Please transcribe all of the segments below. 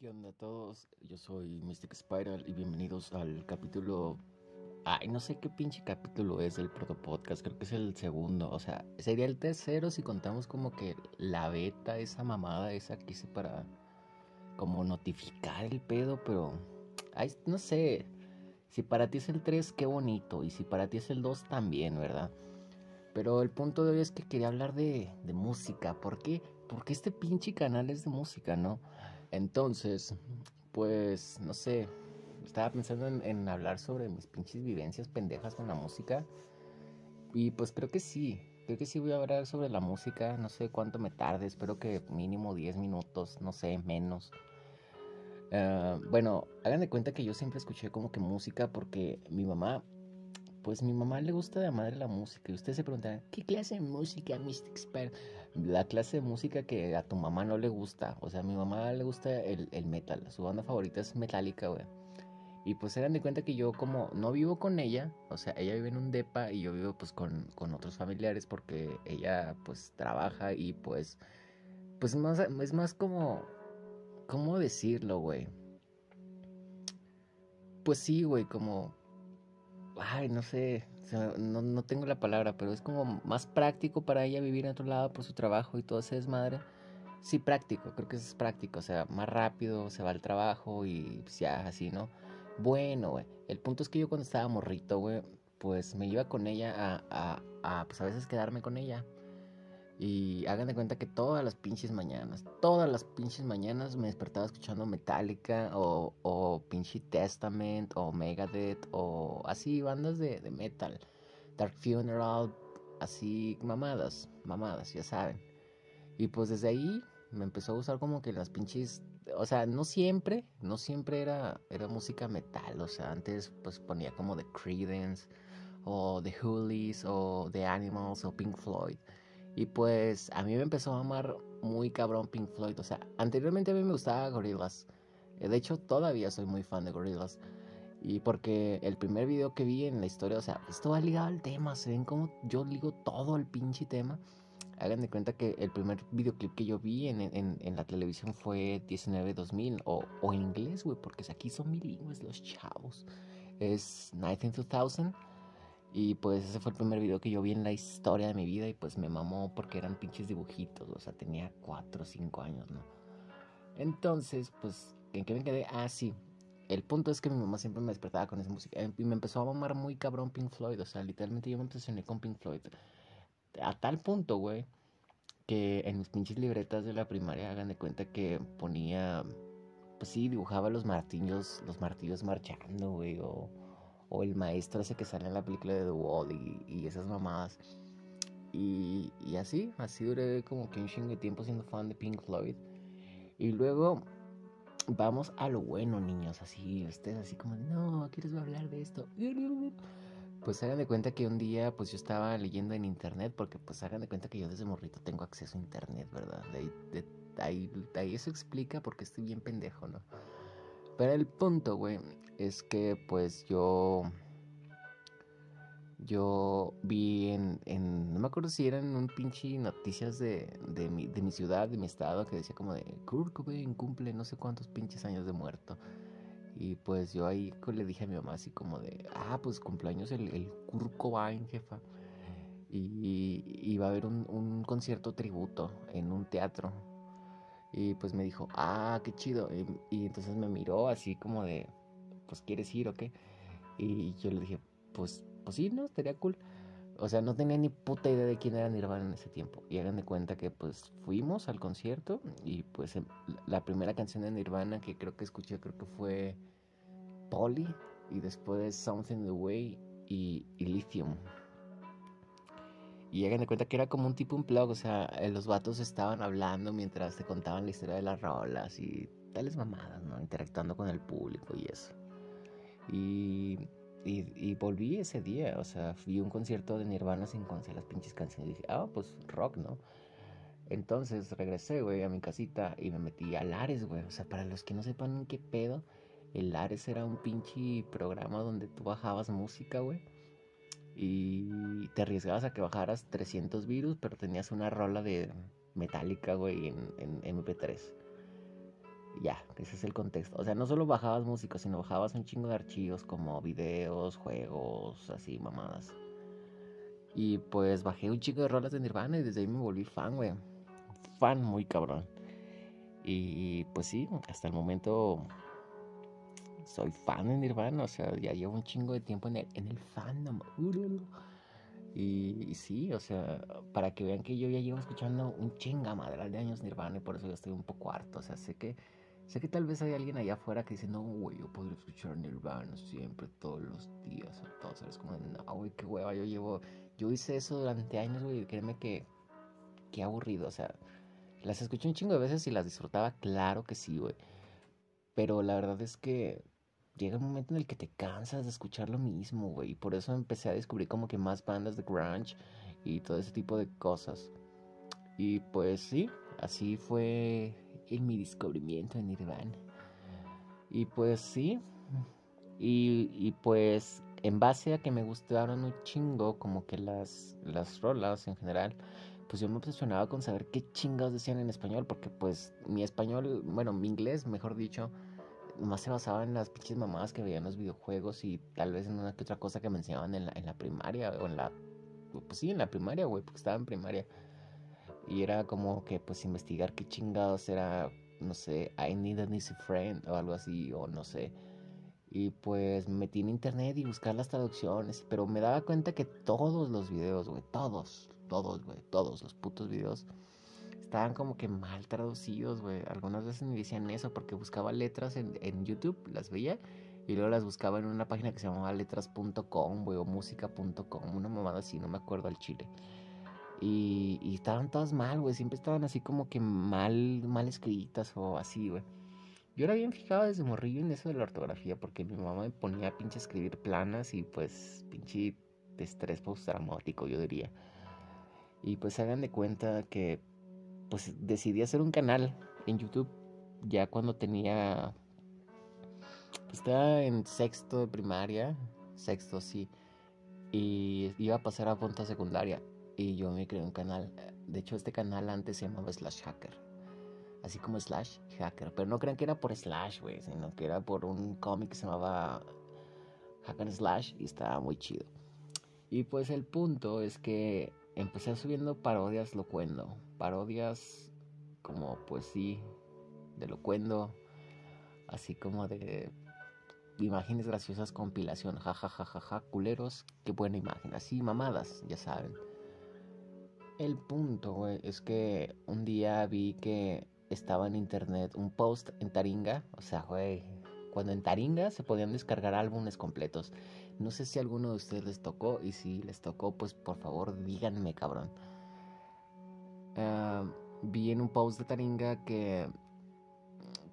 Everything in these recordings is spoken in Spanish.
¿Qué onda a todos? Yo soy Mystic Spiral y bienvenidos al capítulo... Ay, no sé qué pinche capítulo es del proto podcast, creo que es el segundo, o sea, sería el tercero si contamos como que la beta, esa mamada, esa que hice para como notificar el pedo, pero... Ay, no sé, si para ti es el 3, qué bonito, y si para ti es el 2, también, ¿verdad? Pero el punto de hoy es que quería hablar de, de música, ¿por qué? Porque este pinche canal es de música, ¿no? Entonces, pues, no sé, estaba pensando en, hablar sobre mis pinches vivencias pendejas con la música. Y pues creo que sí, creo que sí voy a hablar sobre la música, no sé cuánto me tarde, espero que mínimo 10 minutos, no sé, menos. Ah, bueno, hagan de cuenta que yo siempre escuché como que música porque mi mamá pues mi mamá le gusta de madre la música. Y ustedes se preguntan, ¿qué clase de música, Mystic Spare? La clase de música que a tu mamá no le gusta. O sea, a mi mamá le gusta el, el metal. Su banda favorita es Metallica, güey. Y pues se dan de cuenta que yo como no vivo con ella, o sea, ella vive en un depa y yo vivo pues con, con otros familiares porque ella pues trabaja y pues, pues más, es más como, ¿cómo decirlo, güey? Pues sí, güey, como ay, no sé, no, no, tengo la palabra, pero es como más práctico para ella vivir en otro lado por su trabajo y todo ese desmadre. Sí, práctico, creo que es práctico, o sea, más rápido se va al trabajo y pues, ya así, ¿no? Bueno, güey, el punto es que yo cuando estaba morrito, güey, pues me iba con ella a, a, a, pues a veces quedarme con ella. Y hagan de cuenta que todas las pinches mañanas, todas las pinches mañanas me despertaba escuchando Metallica o, o pinche Testament o Megadeth o así bandas de, metal. Dark Funeral, así mamadas, mamadas, ya saben. Y pues desde ahí me empezó a gustar como que las pinches, o sea, no siempre, no siempre era, era música metal, o sea, antes pues ponía como The Credence o The Hoolies o The Animals o Pink Floyd. Y pues a mí me empezó a amar muy cabrón Pink Floyd. O sea, anteriormente a mí me gustaba Gorillaz. Eh, de hecho, todavía soy muy fan de Gorillaz. Y porque el primer video que vi en la historia, o sea, esto va ligado al tema. ¿Se ven cómo yo ligo todo el pinche tema? Hagan de cuenta que el primer videoclip que yo vi en, en, en la televisión fue 19-2000 o, o en inglés, güey, porque aquí son bilingües los chavos. Es 19-2000 y pues ese fue el primer video que yo vi en la historia de mi vida y pues me mamó porque eran pinches dibujitos, o sea, tenía 4 o 5 años, ¿no? Entonces, pues, ¿en qué me quedé? Ah, sí. El punto es que mi mamá siempre me despertaba con esa música y me empezó a mamar muy cabrón Pink Floyd, o sea, literalmente yo me obsesioné con Pink Floyd. A tal punto, güey, que en mis pinches libretas de la primaria hagan de cuenta que ponía, pues sí, dibujaba los martillos, los martillos marchando, güey, o o el maestro ese que sale en la película de The Wall y, esas mamadas. Y, y, así, así duré como que un chingo de tiempo siendo fan de Pink Floyd. Y luego vamos a lo bueno, niños. Así, ustedes así como, no, ¿quieres hablar de esto? Pues hagan de cuenta que un día pues yo estaba leyendo en internet, porque pues hagan de cuenta que yo desde morrito tengo acceso a internet, ¿verdad? De ahí, de ahí eso explica porque estoy bien pendejo, ¿no? Pero el punto, güey, es que pues yo... Yo vi en, no me acuerdo si eran un pinche noticias de, de, mi, de mi ciudad, de mi estado, que decía como de Kurt Cobain cumple no sé cuántos pinches años de muerto. Y pues yo ahí le dije a mi mamá así como de, ah, pues cumpleaños el, el Kurt Cobain, jefa. Y, y va a haber un, un concierto tributo en un teatro y pues me dijo, ah, qué chido. Y, entonces me miró así como de, pues quieres ir o qué. Y yo le dije, pues, pues sí, no, estaría cool. O sea, no tenía ni puta idea de quién era Nirvana en ese tiempo. Y hagan de cuenta que pues fuimos al concierto y pues em, la primera canción de Nirvana que creo que escuché creo que fue Polly y después Something the Way y Lithium. Y hagan de cuenta que era como un tipo un blog, o sea, eh, los vatos estaban hablando mientras te contaban la historia de las rolas y tales mamadas, ¿no? Interactuando con el público y eso. Y, y, volví ese día, o sea, a un concierto de Nirvana sin conocer las pinches canciones y dije, ah, pues rock, ¿no? Entonces regresé, güey, a mi casita y me metí a Lares, güey. O sea, para los que no sepan qué pedo, el Lares era un pinche programa donde tú bajabas música, güey y te arriesgabas a que bajaras 300 virus, pero tenías una rola de metálica, güey, en, MP3. Ya, ese es el contexto. O sea, no solo bajabas música, sino bajabas un chingo de archivos como videos, juegos, así, mamadas. Y pues bajé un chingo de rolas de Nirvana y desde ahí me volví fan, güey. Fan muy cabrón. Y pues sí, hasta el momento soy fan de Nirvana, o sea, ya llevo un chingo de tiempo en el, en el fandom. Y, sí, o sea, para que vean que yo ya llevo escuchando un chinga madre de años Nirvana y por eso yo estoy un poco harto. O sea, sé que, sé que tal vez hay alguien allá afuera que dice, no, güey, yo podría escuchar Nirvana siempre, todos los días. Todo, es como, no, güey, qué hueva, yo llevo, yo hice eso durante años, güey, créeme que, qué aburrido, o sea, las escuché un chingo de veces y las disfrutaba, claro que sí, güey. Pero la verdad es que llega un momento en el que te cansas de escuchar lo mismo, güey. Y por eso empecé a descubrir como que más bandas de grunge y todo ese tipo de cosas. Y pues sí, así fue en mi descubrimiento en Nirvana. Y pues sí. Y, y, pues en base a que me gustaron un chingo como que las, las rolas en general, pues yo me obsesionaba con saber qué chingados decían en español, porque pues mi español, bueno, mi inglés, mejor dicho, más se basaba en las pinches mamadas que veían los videojuegos y tal vez en una que otra cosa que me enseñaban en la, en la primaria o en la... Pues sí, en la primaria, güey, porque estaba en primaria. Y era como que pues investigar qué chingados era, no sé, I need an easy friend o algo así, o no sé. Y pues me metí en internet y buscar las traducciones, pero me daba cuenta que todos los videos, güey, todos, todos, güey, todos los putos videos estaban como que mal traducidos, güey. Algunas veces me decían eso porque buscaba letras en, en YouTube, las veía y luego las buscaba en una página que se llamaba letras.com, güey, o música.com, una mamada así, no me acuerdo al chile. Y, y estaban todas mal, güey, siempre estaban así como que mal, mal escritas o así, güey. Yo era bien fijado desde morrillo en eso de la ortografía porque mi mamá me ponía a pinche escribir planas y pues pinche estrés postraumático, yo diría. Y pues hagan de cuenta que pues decidí hacer un canal en YouTube ya cuando tenía estaba en sexto de primaria, sexto sí, y iba a pasar a punta secundaria y yo me creé un canal. De hecho, este canal antes se llamaba Slash Hacker, así como Slash Hacker, pero no crean que era por Slash, güey, sino que era por un cómic que se llamaba Hacker Slash y estaba muy chido. Y pues el punto es que empecé subiendo parodias locuendo. Parodias como, pues sí, de locuendo. Así como de imágenes graciosas, compilación. Ja, ja, ja, ja, ja, culeros. Qué buena imagen. Así, mamadas, ya saben. El punto, güey, es que un día vi que estaba en internet un post en Taringa. O sea, güey, cuando en Taringa se podían descargar álbumes completos. No sé si alguno de ustedes les tocó y si les tocó, pues por favor díganme, cabrón. Ah, vi en un post de Taringa que,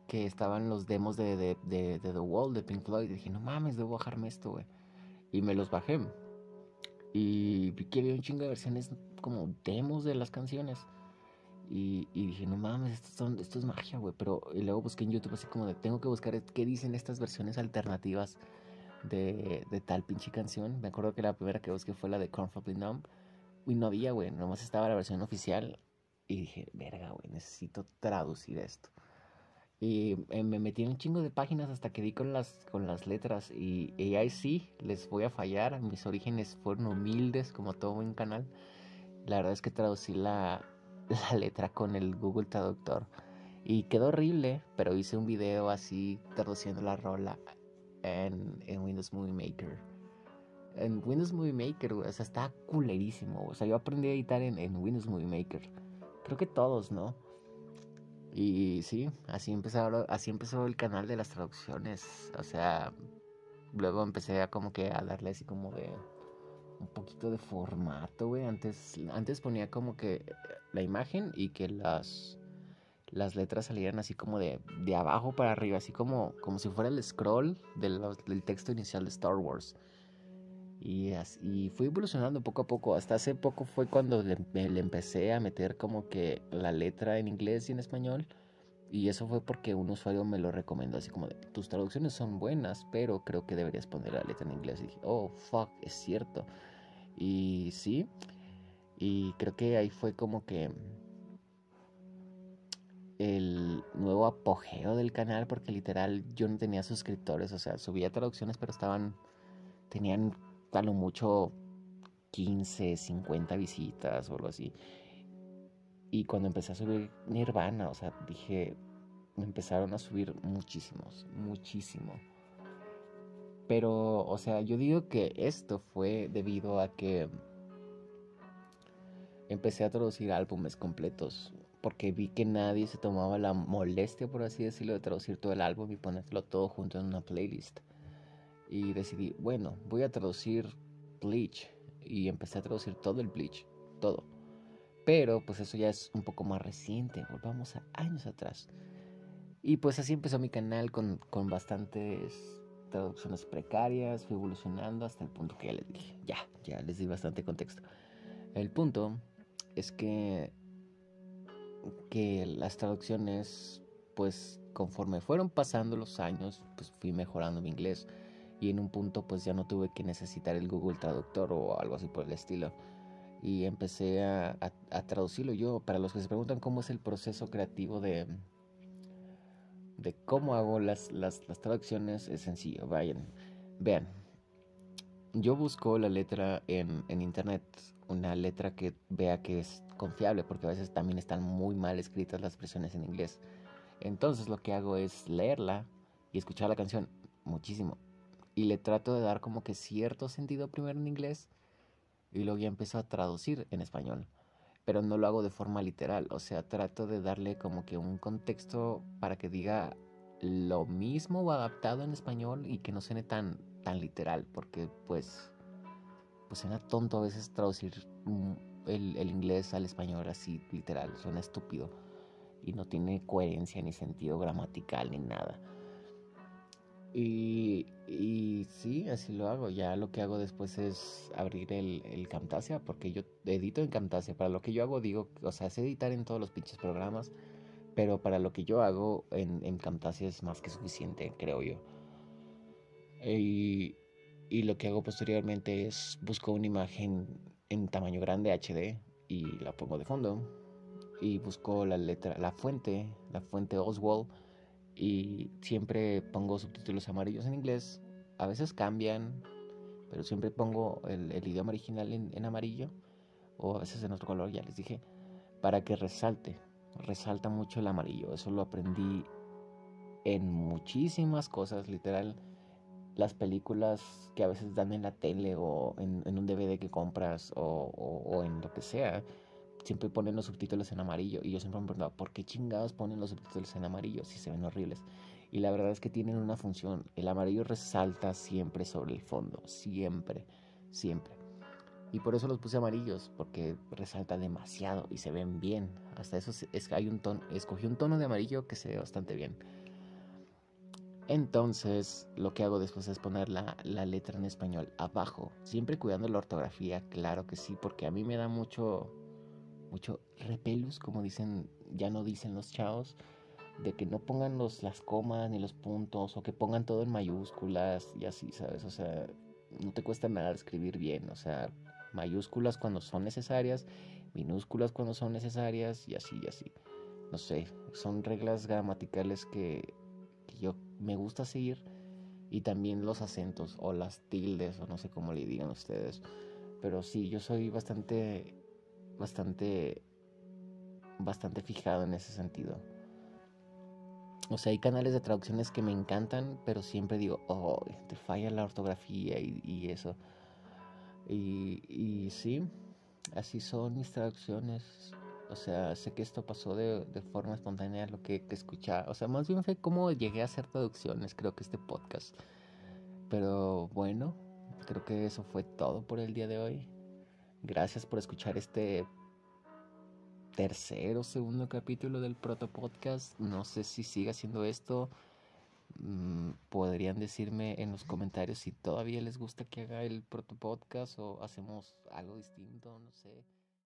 que estaban los demos de, de, de, The Wall de Pink Floyd. Y dije, no mames, debo bajarme esto, güey. Y me los bajé. Y vi que había un chingo de versiones como demos de las canciones. Y, dije, no mames, esto, son, es magia, güey. Pero luego busqué en YouTube así como de, tengo que buscar qué dicen estas versiones alternativas de, de tal pinche canción. Me acuerdo que la primera que busqué fue la de Comfortably Numb. Y no había, güey, nomás estaba la versión oficial. Y dije, verga, güey, necesito traducir esto. Y eh, me metí en un chingo de páginas hasta que di con las, con las letras. Y, y, ahí sí, les voy a fallar. Mis orígenes fueron humildes, como todo buen canal. La verdad es que traducí la, la letra con el Google Traductor. Y quedó horrible, pero hice un video así traduciendo la rola en, Windows Movie Maker. En Windows Movie Maker, o sea, está culerísimo. O sea, yo aprendí a editar en, en Windows Movie Maker. Creo que todos, ¿no? Y sí, así empezó, así empezó el canal de las traducciones. O sea, luego empecé a como que a darle así como de un poquito de formato, güey. Antes, antes ponía como que la imagen y que las, las letras salieran así como de, de abajo para arriba, así como, como si fuera el scroll del texto inicial de Star Wars. Y, así, fui evolucionando poco a poco. Hasta hace poco fue cuando le, le, empecé a meter como que la letra en inglés y en español. Y eso fue porque un usuario me lo recomendó, así como tus traducciones son buenas, pero creo que deberías poner la letra en inglés. Y dije, oh, fuck, es cierto. Y sí, y creo que ahí fue como que el nuevo apogeo del canal porque literal yo no tenía suscriptores, o sea, subía traducciones pero estaban, tenían a lo mucho 15, 50 visitas o algo así. Y cuando empecé a subir Nirvana, o sea, dije, empezaron a subir muchísimos, muchísimo. Pero, o sea, yo digo que esto fue debido a que empecé a traducir álbumes completos. Porque vi que nadie se tomaba la molestia, por así decirlo, de traducir todo el álbum y ponerlo todo junto en una playlist. Y decidí, bueno, voy a traducir Bleach. Y empecé a traducir todo el Bleach, todo. Pero pues eso ya es un poco más reciente, volvamos a años atrás. Y pues así empezó mi canal con, con bastantes traducciones precarias, fui evolucionando hasta el punto que ya les dije. Ya, ya les di bastante contexto. El punto es que, que las traducciones, pues conforme fueron pasando los años, pues fui mejorando mi inglés. Y en un punto pues ya no tuve que necesitar el Google Traductor o algo así por el estilo. Y empecé a, a traducirlo yo. Para los que se preguntan cómo es el proceso creativo de, de cómo hago las, las, traducciones es sencillo. Vayan, vean. Yo busco la letra en, en, internet, una letra que vea que es confiable, porque a veces también están muy mal escritas las expresiones en inglés. Entonces lo que hago es leerla y escuchar la canción muchísimo. Y le trato de dar como que cierto sentido primero en inglés y luego ya empiezo a traducir en español pero no lo hago de forma literal, o sea, trato de darle como que un contexto para que diga lo mismo o adaptado en español y que no suene tan, tan literal, porque pues, pues suena tonto a veces traducir el, el inglés al español así literal, suena estúpido y no tiene coherencia ni sentido gramatical ni nada. Y, y sí, así lo hago. Ya lo que hago después es abrir el, el Camtasia, porque yo edito en Camtasia. Para lo que yo hago, digo, o sea, es editar en todos los pinches programas, pero para lo que yo hago en, en Camtasia es más que suficiente, creo yo. Y, lo que hago posteriormente es busco una imagen en tamaño grande HD y la pongo de fondo. Y busco la letra, la fuente, la fuente Oswald y siempre pongo subtítulos amarillos en inglés. A veces cambian, pero siempre pongo el, idioma original en, amarillo o a veces en otro color, ya les dije, para que resalte. Resalta mucho el amarillo. Eso lo aprendí en muchísimas cosas, literal. Las películas que a veces dan en la tele o en, un DVD que compras o, o en lo que sea siempre ponen los subtítulos en amarillo. Y yo siempre me preguntaba, ¿por qué chingados ponen los subtítulos en amarillo si se ven horribles? Y la verdad es que tienen una función. El amarillo resalta siempre sobre el fondo. Siempre, siempre. Y por eso los puse amarillos, porque resalta demasiado y se ven bien. Hasta eso es, hay un tono, escogí un tono de amarillo que se ve bastante bien. Entonces, lo que hago después es poner la, la, letra en español abajo, siempre cuidando la ortografía, claro que sí, porque a mí me da mucho, mucho repelus, como dicen, ya no dicen los chavos, de que no pongan los, las comas ni los puntos o que pongan todo en mayúsculas y así, ¿sabes? O sea, no te cuesta nada escribir bien, o sea, mayúsculas cuando son necesarias, minúsculas cuando son necesarias y así y así. No sé, son reglas gramaticales que, que yo me gusta seguir y también los acentos o las tildes o no sé cómo le digan ustedes. Pero sí, yo soy bastante bastante, bastante fijado en ese sentido. O sea, hay canales de traducciones que me encantan, pero siempre digo, oh, te falla la ortografía y, eso. Y, y, sí, así son mis traducciones. O sea, sé que esto pasó de, de forma espontánea lo que, que. O sea, más bien fue como llegué a hacer traducciones, creo que este podcast. Pero bueno, creo que eso fue todo por el día de hoy. Gracias por escuchar este tercer o segundo capítulo del Proto Podcast. No sé si sigue haciendo esto. Mm, podrían decirme en los comentarios si todavía les gusta que haga el Proto Podcast o hacemos algo distinto, no sé.